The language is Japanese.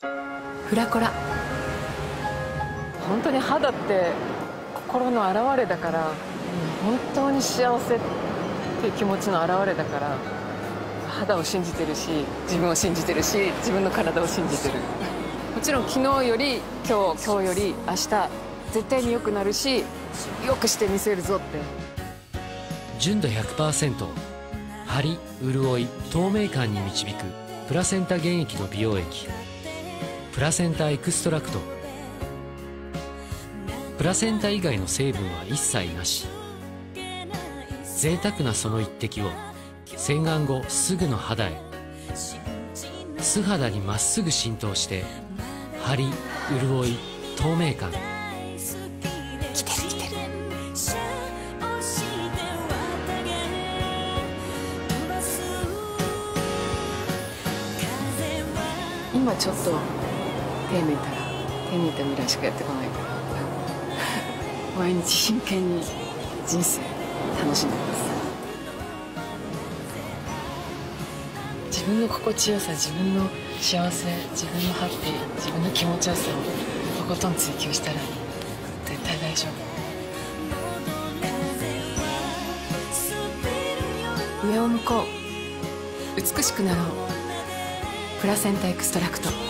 フラコラ。本当に肌って心の表れだから本当に幸せっていう気持ちの表れだから肌を信じてるし自分を信じてるし自分の体を信じてる。もちろん昨日より今日今日より明日絶対に良くなるし良くしてみせるぞって。純度100%張り潤い透明感に導くプラセンタ原液の美容液。プラセンタエクストラクト。プラセンタ以外の成分は一切なし。贅沢なその一滴を洗顔後すぐの肌へ。素肌にまっすぐ浸透して張り潤い透明感。来てる来てる。今ちょっと手抜いたら手抜いた未来しかやってこないから毎日真剣に人生楽しんでます。自分の心地よさ自分の幸せ自分のハッピー自分の気持ちよさをとことん追求したら絶対大丈夫。上を向こう美しくなろう。プラセンタエクストラクト。